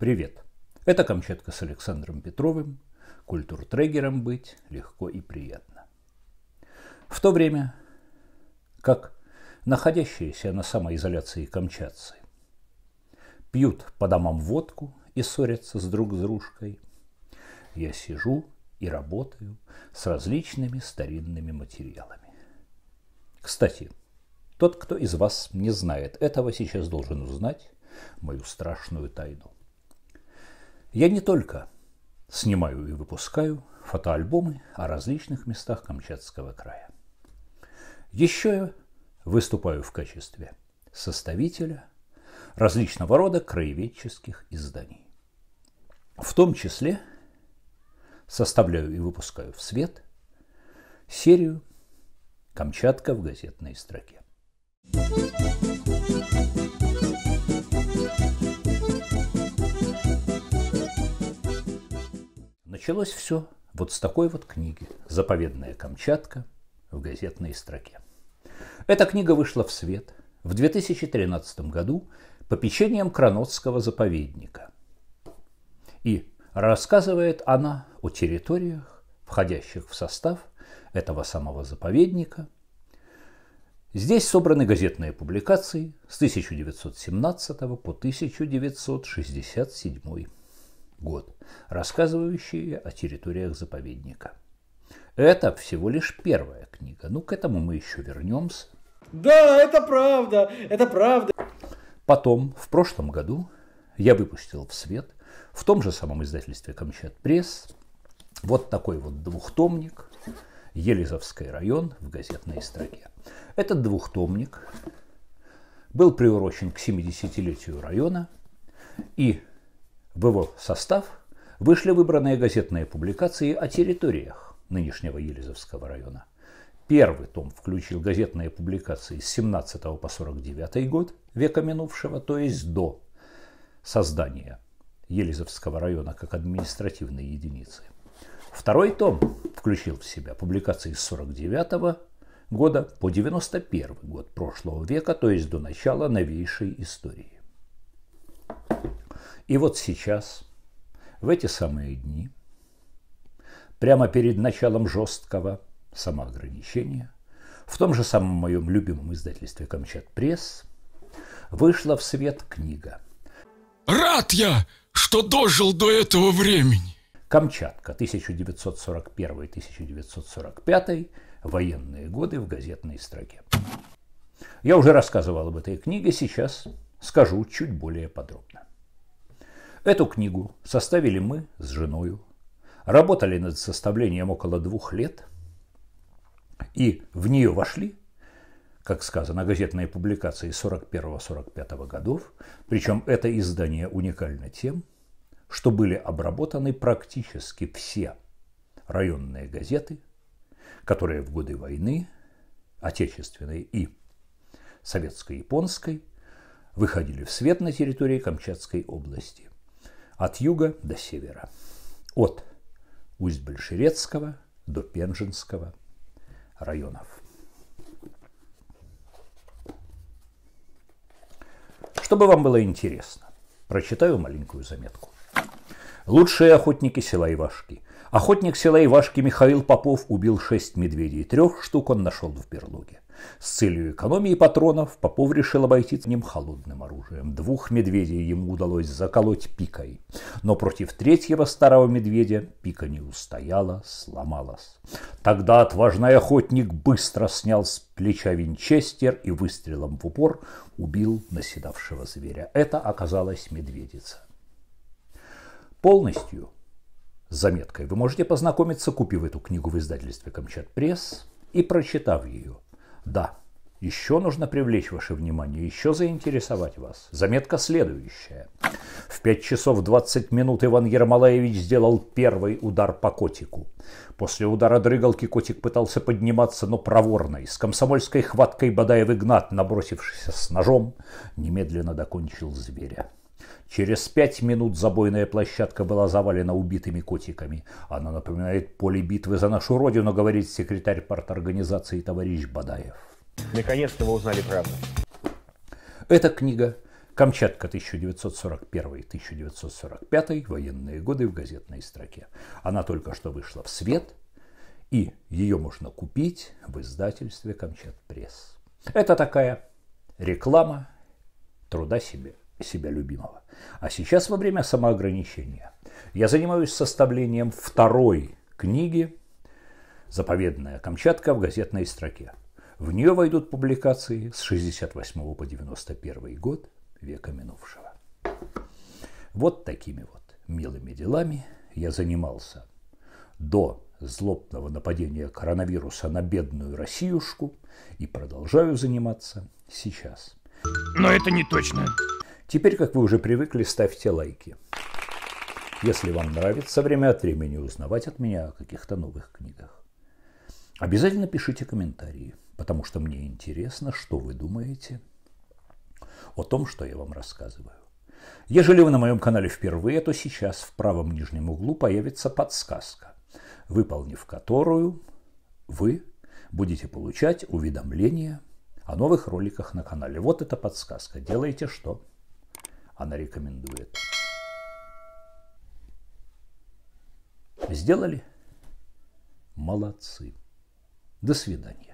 Привет! Это Камчатка с Александром Петровым. Культуртрегером быть легко и приятно. В то время, как находящиеся на самоизоляции камчатцы пьют по домам водку и ссорятся с друг с дружкой, я сижу и работаю с различными старинными материалами. Кстати, тот, кто из вас не знает этого, сейчас должен узнать мою страшную тайну. Я не только снимаю и выпускаю фотоальбомы о различных местах Камчатского края. Еще я выступаю в качестве составителя различного рода краеведческих изданий. В том числе составляю и выпускаю в свет серию «Камчатка в газетной строке». Началось все вот с такой вот книги «Заповедная Камчатка» в газетной строке. Эта книга вышла в свет в 2013 году по печеньям Кранотского заповедника. И рассказывает она о территориях, входящих в состав этого самого заповедника. Здесь собраны газетные публикации с 1917 по 1967 год, рассказывающие о территориях заповедника. Это всего лишь первая книга. Ну, к этому мы еще вернемся. Да, это правда, это правда. Потом, в прошлом году, я выпустил в свет в том же самом издательстве «Камчат Пресс» вот такой вот двухтомник «Елизовский район» в газетной строке. Этот двухтомник был приурочен к 70-летию района и в его состав вышли выбранные газетные публикации о территориях нынешнего Елизовского района. Первый том включил газетные публикации с 17 по 49 год века минувшего, то есть до создания Елизовского района как административной единицы. Второй том включил в себя публикации с 49 года по 91 год прошлого века, то есть до начала новейшей истории. И вот сейчас, в эти самые дни, прямо перед началом жесткого самоограничения, в том же самом моем любимом издательстве «Камчат Пресс» вышла в свет книга. «Рад я, что дожил до этого времени!» Камчатка, 1941-1945, военные годы в газетной строке. Я уже рассказывал об этой книге, сейчас скажу чуть более подробно. Эту книгу составили мы с женою, работали над составлением около двух лет, и в нее вошли, как сказано, газетные публикации 41-45 годов, причем это издание уникально тем, что были обработаны практически все районные газеты, которые в годы войны, отечественной и советско-японской, выходили в свет на территории Камчатской области от юга до севера, от Усть-Большерецкого до Пенжинского районов. Чтобы вам было интересно, прочитаю маленькую заметку. Лучшие охотники села Ивашки. Охотник села Ивашки Михаил Попов убил шесть медведей. Трех штук он нашел в берлоге. С целью экономии патронов Попов решил обойти ним холодным оружием. Двух медведей ему удалось заколоть пикой. Но против третьего старого медведя пика не устояла, сломалась. Тогда отважный охотник быстро снял с плеча винчестер и выстрелом в упор убил наседавшего зверя. Это оказалась медведица. Полностью заметкой вы можете познакомиться, купив эту книгу в издательстве «Камчат Пресс» и прочитав ее – да, еще нужно привлечь ваше внимание, еще заинтересовать вас. Заметка следующая. В 5 часов 20 минут Иван Ермолаевич сделал первый удар по котику. После удара дрыгалки котик пытался подниматься, но проворный, с комсомольской хваткой Бадаев Игнат, набросившийся с ножом, немедленно докончил зверя. Через пять минут забойная площадка была завалена убитыми котиками. Она напоминает поле битвы за нашу родину, говорит секретарь парторганизации товарищ Бадаев. Наконец-то вы узнали правду. Эта книга, Камчатка 1941-1945, военные годы в газетной строке. Она только что вышла в свет, и ее можно купить в издательстве Камчат Пресс. Это такая реклама труда себе, себя любимого. А сейчас во время самоограничения я занимаюсь составлением второй книги «Заповедная Камчатка» в газетной строке. В нее войдут публикации с 68 по 91 год века минувшего. Вот такими вот милыми делами я занимался до злобного нападения коронавируса на бедную Россиюшку и продолжаю заниматься сейчас. Но это не точно. Теперь, как вы уже привыкли, ставьте лайки. Если вам нравится время от времени узнавать от меня о каких-то новых книгах. Обязательно пишите комментарии, потому что мне интересно, что вы думаете о том, что я вам рассказываю. Ежели вы на моем канале впервые, то сейчас в правом нижнем углу появится подсказка, выполнив которую вы будете получать уведомления о новых роликах на канале. Вот эта подсказка. Делайте, что она рекомендует. Сделали? Молодцы. До свидания.